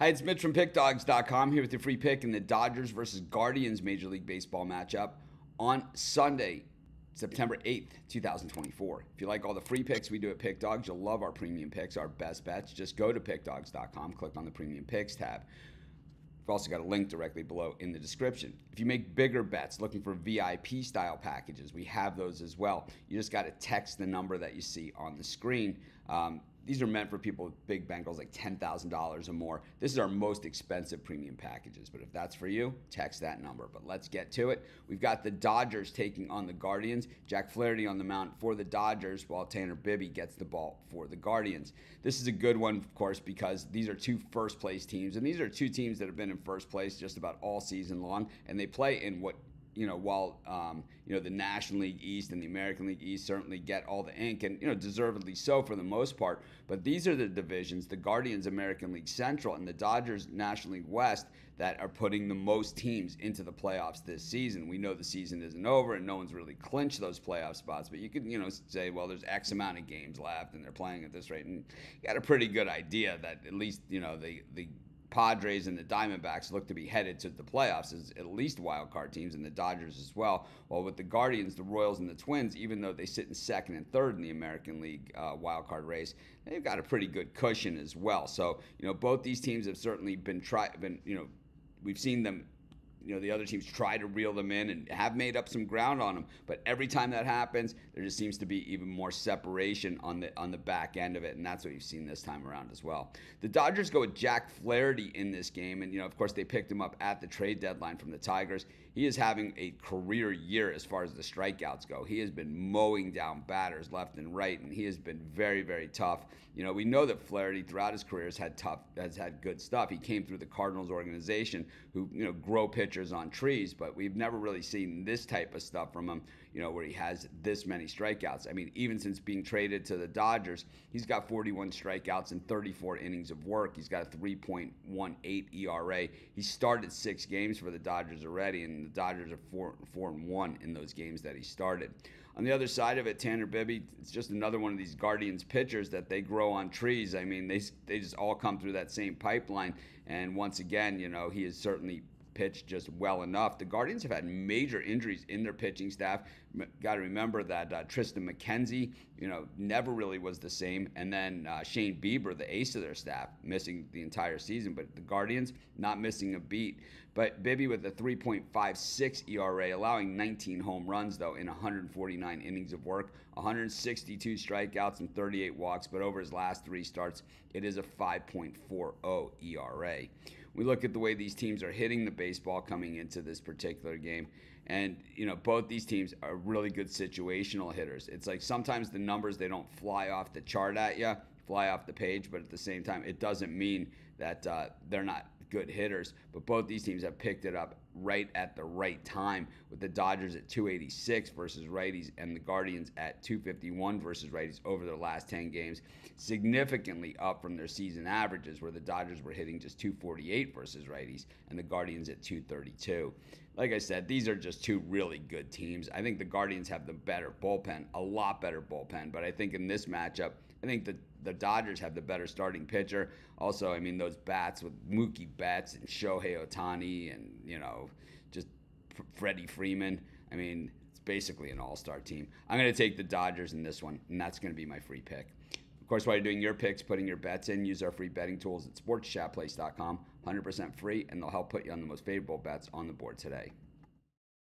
Hi, it's Mitch from PickDawgz.com here with your free pick in the Dodgers versus Guardians Major League Baseball matchup on Sunday, September 8th, 2024. If you like all the free picks we do at PickDawgz, you'll love our premium picks, our best bets. Just go to PickDawgz.com, click on the premium picks tab. We've also got a link directly below in the description. If you make bigger bets looking for VIP style packages, we have those as well. You just got to text the number that you see on the screen. Um, these are meant for people with big bankrolls like $10,000 or more. This is our most expensive premium packages, but if that's for you, text that number. But let's get to it. We've got the Dodgers taking on the Guardians. Jack Flaherty on the mound for the Dodgers, while Tanner Bibee gets the ball for the Guardians. This is a good one, of course, because these are two first place teams, and these are two teams that have been in first place just about all season long, and they play in what you know, while um, you know the National League East and the American League East certainly get all the ink, and you know deservedly so for the most part. But these are the divisions: the Guardians American League Central and the Dodgers National League West that are putting the most teams into the playoffs this season. We know the season isn't over, and no one's really clinched those playoff spots. But you could you know say, well, there's X amount of games left, and they're playing at this rate, and you got a pretty good idea that at least you know the the Padres and the Diamondbacks look to be headed to the playoffs as at least wild card teams, and the Dodgers as well. While with the Guardians, the Royals, and the Twins, even though they sit in second and third in the American League uh, wild card race, they've got a pretty good cushion as well. So you know, both these teams have certainly been try been you know, we've seen them you know the other teams try to reel them in and have made up some ground on them but every time that happens there just seems to be even more separation on the on the back end of it and that's what you've seen this time around as well the dodgers go with jack flaherty in this game and you know of course they picked him up at the trade deadline from the tigers he is having a career year as far as the strikeouts go. He has been mowing down batters left and right, and he has been very, very tough. You know, we know that Flaherty throughout his career has had tough, has had good stuff. He came through the Cardinals organization, who you know grow pitchers on trees, but we've never really seen this type of stuff from him. You know, where he has this many strikeouts. I mean, even since being traded to the Dodgers, he's got 41 strikeouts and 34 innings of work. He's got a 3.18 ERA. He started six games for the Dodgers already, and the Dodgers are four, four and one in those games that he started. On the other side of it, Tanner Bibee, it's just another one of these Guardians pitchers that they grow on trees. I mean, they they just all come through that same pipeline. And once again, you know, he is certainly pitched just well enough. The Guardians have had major injuries in their pitching staff. Got to remember that uh, Triston McKenzie, you know, never really was the same. And then uh, Shane Bieber, the ace of their staff, missing the entire season. But the Guardians not missing a beat. But Bibee with a 3.56 ERA, allowing 19 home runs though in 149 innings of work, 162 strikeouts and 38 walks. But over his last three starts, it is a 5.40 ERA we look at the way these teams are hitting the baseball coming into this particular game. And, you know, both these teams are really good situational hitters. It's like sometimes the numbers, they don't fly off the chart at you, fly off the page, but at the same time, it doesn't mean that uh, they're not good hitters. But both these teams have picked it up right at the right time with the Dodgers at 286 versus righties and the Guardians at 251 versus righties over their last 10 games, significantly up from their season averages where the Dodgers were hitting just 248 versus righties and the Guardians at 232. Like I said, these are just two really good teams. I think the Guardians have the better bullpen, a lot better bullpen, but I think in this matchup, I think the the Dodgers have the better starting pitcher. Also, I mean those bats with Mookie Betts and Shohei Ohtani and you know just Freddie Freeman. I mean it's basically an all-star team. I'm going to take the Dodgers in this one, and that's going to be my free pick. Of course, while you're doing your picks, putting your bets in, use our free betting tools at sportschatplace.com. 100% free, and they'll help put you on the most favorable bets on the board today.